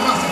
Vamos.